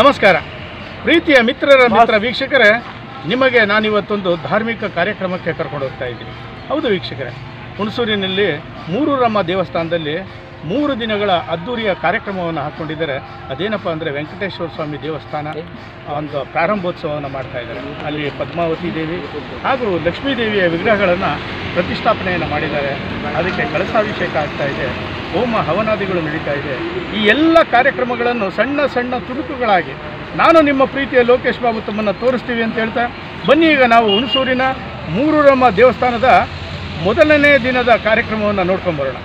ನಮಸ್ಕಾರ. ಪ್ರೀತಿಯ ಮಿತ್ರರ ಮಿತ್ರ ವೀಕ್ಷಕರೇ ನಿಮಗೆ ನಾನಿವತ್ತೊಂದು ಧಾರ್ಮಿಕ ಕಾರ್ಯಕ್ರಮಕ್ಕೆ ಕರ್ಕೊಂಡು ಹೋಗ್ತಾ ಇದ್ದೀನಿ. ಹೌದು ವೀಕ್ಷಕರೇ ಹುಣಸೂರಿನಲ್ಲಿ ಮೂರೂರಮ್ಮ ದೇವಸ್ಥಾನದಲ್ಲಿ ಮೂರು ದಿನಗಳ ಅದ್ದೂರಿಯ ಕಾರ್ಯಕ್ರಮವನ್ನು ಹಾಕ್ಕೊಂಡಿದ್ದಾರೆ ಅದೇನಪ್ಪ ಅಂದರೆ ವೆಂಕಟೇಶ್ವರ ಸ್ವಾಮಿ ದೇವಸ್ಥಾನ ಒಂದು ಪ್ರಾರಂಭೋತ್ಸವವನ್ನು ಮಾಡ್ತಾ ಇದ್ದಾರೆ. ಅಲ್ಲಿ ಪದ್ಮಾವತಿ ದೇವಿ ಹಾಗೂ ಲಕ್ಷ್ಮೀ ದೇವಿಯ ವಿಗ್ರಹಗಳನ್ನು ಪ್ರತಿಷ್ಠಾಪನೆಯನ್ನು ಮಾಡಿದ್ದಾರೆ. ಅದಕ್ಕೆ ಕಳಸಾಭಿಷೇಕ ಆಗ್ತಾ ಇದೆ. ಹೋಮ ಹವನಾದಿಗಳು ನಡೀತಾ ಇದೆ. ಈ ಎಲ್ಲ ಕಾರ್ಯಕ್ರಮಗಳನ್ನು ಸಣ್ಣ ಸಣ್ಣ ತುಣುಕುಗಳಾಗಿ ನಾನು ನಿಮ್ಮ ಪ್ರೀತಿಯ ಲೋಕೇಶ್ ಬಾಬು ತಮ್ಮನ್ನು ತೋರಿಸ್ತೀವಿ ಅಂತ ಹೇಳ್ತಾ, ಬನ್ನಿ ಈಗ ನಾವು ಹುಣಸೂರಿನ ಮೂರೂರಮ್ಮ ದೇವಸ್ಥಾನದ ಮೊದಲನೇ ದಿನದ ಕಾರ್ಯಕ್ರಮವನ್ನು ನೋಡ್ಕೊಂಬರೋಣ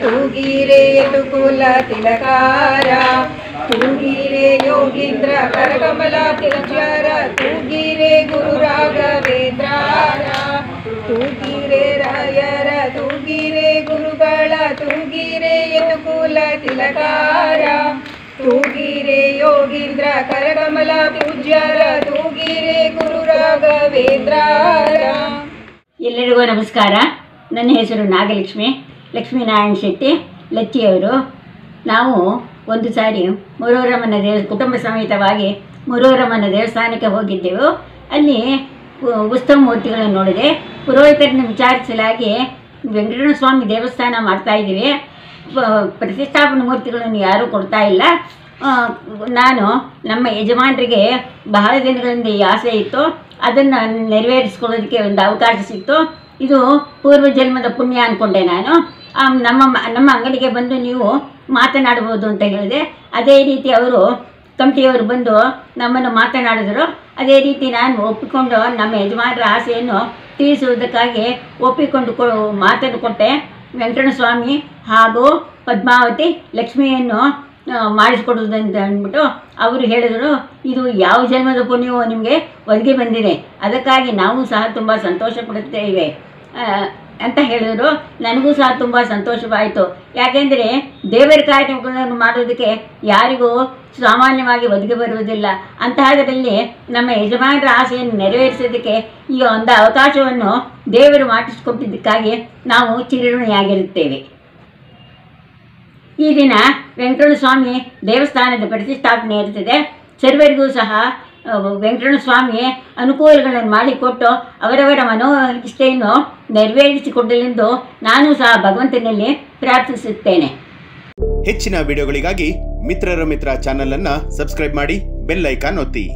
ತೂಗಿರೆ ಕುಲ ತಿಲಕಾರ, ತೂಗಿರೆ ಯೋಗೀಂದ್ರ ಕರಕಮಲ ತಿಲಚಾರ ತೂಗಿರೆ ಗುರು ರಾಘವೇಂದ್ರಾರ, ತೂಗಿರೆ ರಾಯರ, ತೂಗಿರೆ ಗುರುಗಳ, ತೂಗಿರೆ ಯದುಕುಲ ತಿಲಕಾರ, ತೂಗಿರೆ ಯೋಗೀಂದ್ರ ಕರಕಮಲ ಪೂಜ್ಯರ, ತೂಗಿರೆ ಗುರು ರಾಘವೇಂದ್ರಾರ. ಎಲ್ಲರಿಗೂ ನಮಸ್ಕಾರ. ನನ್ನ ಹೆಸರು ನಾಗಲಕ್ಷ್ಮಿ. ಲಕ್ಷ್ಮೀನಾರಾಯಣ ಶೆಟ್ಟಿ, ಲಚ್ಚಿಯವರು. ನಾವು ಒಂದು ಸಾರಿ ಮುರೋರಮ್ಮನ ದೇವ, ಕುಟುಂಬ ಸಮೇತವಾಗಿ ಮುರೋರಮ್ಮನ ದೇವಸ್ಥಾನಕ್ಕೆ ಹೋಗಿದ್ದೆವು. ಅಲ್ಲಿ ಉತ್ಸವ ಮೂರ್ತಿಗಳನ್ನು ನೋಡಿದೆ. ಪುರೋಹಿತರನ್ನು ವಿಚಾರಿಸಲಾಗಿ ವೆಂಕಟರಮಣ ಸ್ವಾಮಿ ದೇವಸ್ಥಾನ ಮಾಡ್ತಾ ಇದ್ದೀವಿ. ಪ- ಪ್ರತಿಷ್ಠಾಪನ ಮೂರ್ತಿಗಳನ್ನು ಯಾರೂ ಕೊಡ್ತಾ ಇಲ್ಲ. ನಾನು ನಮ್ಮ ಯಜಮಾನರಿಗೆ ಬಹಳ ದಿನಗಳಿಂದ ಈ ಆಸೆ ಇತ್ತು. ಅದನ್ನು ನೆರವೇರಿಸ್ಕೊಳ್ಳೋದಕ್ಕೆ ಒಂದು ಅವಕಾಶ ಸಿಕ್ತು. ಇದು ಪೂರ್ವ ಜನ್ಮದ ಪುಣ್ಯ ಅಂದ್ಕೊಂಡೆ ನಾನು. ನಮ್ಮ ನಮ್ಮ ಅಂಗಡಿಗೆ ಬಂದು ನೀವು ಮಾತನಾಡಬಹುದು ಅಂತ ಹೇಳಿದೆ. ಅದೇ ರೀತಿ ಅವರು ಕಮಿಟಿಯವರು ಬಂದು ನಮ್ಮನ್ನು ಮಾತನಾಡಿದರು. ಅದೇ ರೀತಿ ನಾನು ಒಪ್ಪಿಕೊಂಡು ನಮ್ಮ ಯಜಮಾನರ ಆಸೆಯನ್ನು ತೀರಿಸುವುದಕ್ಕಾಗಿ ಒಪ್ಪಿಕೊಂಡು ಮಾತನ್ನು ಕೊಟ್ಟೆ. ವೆಂಕಟಸ್ವಾಮಿ ಸ್ವಾಮಿ ಹಾಗೂ ಪದ್ಮಾವತಿ ಲಕ್ಷ್ಮಿಯನ್ನು ಮಾಡಿಸ್ಕೊಡೋದಂತ ಅಂದ್ಬಿಟ್ಟು ಅವರು ಹೇಳಿದರು, ಇದು ಯಾವ ಜನ್ಮದ ಪುಣ್ಯವೋ ನಿಮಗೆ ಒದಗಿ ಬಂದಿದೆ? ಅದಕ್ಕಾಗಿ ನಾವು ಸಹ ತುಂಬ ಸಂತೋಷ ಪಡುತ್ತೇವೆ ಅಂತ ಹೇಳಿದರು. ನನಗೂ ಸಹ ತುಂಬ ಸಂತೋಷವಾಯಿತು. ಯಾಕೆಂದರೆ ದೇವರ ಕಾರ್ಯಕ್ರಮಗಳನ್ನು ಮಾಡೋದಕ್ಕೆ ಯಾರಿಗೂ ಸಾಮಾನ್ಯವಾಗಿ ಒದಗಿ ಬರುವುದಿಲ್ಲ. ಅಂತಹದರಲ್ಲಿ ನಮ್ಮ ಯಜಮಾನರ ಆಸೆಯನ್ನು ನೆರವೇರಿಸೋದಕ್ಕೆ ಈ ಒಂದು ಅವಕಾಶವನ್ನು ದೇವರು ಮಾಡಿಸಿಕೊಟ್ಟಿದ್ದಕ್ಕಾಗಿ ನಾವು ಚಿರಋಣಿಯಾಗಿರುತ್ತೇವೆ. ಈ ದಿನ ವೆಂಕಟರಮಣ ಸ್ವಾಮಿ ದೇವಸ್ಥಾನದ ಪ್ರತಿಷ್ಠಾಪನೆ ಇರ್ತದೆ. ಸರ್ವರಿಗೂ ಸಹ ವೆಂಕಟರಣ ಸ್ವಾಮಿ ಅನುಕೂಲಗಳನ್ನು ಮಾಡಿಕೊಟ್ಟು ಅವರವರ ಮನೋ ಇಷ್ಟೆಯನ್ನು ನೆರವೇರಿಸಿಕೊಡಲೆಂದು ನಾನು ಸಹ ಭಗವಂತನಲ್ಲಿ ಪ್ರಾರ್ಥಿಸುತ್ತೇನೆ. ಹೆಚ್ಚಿನ ವಿಡಿಯೋಗಳಿಗಾಗಿ ಮಿತ್ರರ ಮಿತ್ರ ಚಾನೆಲ್ ಅನ್ನ ಸಬ್ಸ್ಕ್ರೈಬ್ ಮಾಡಿ, ಬೆಲ್ ಐಕಾನ್ ಒತ್ತಿ.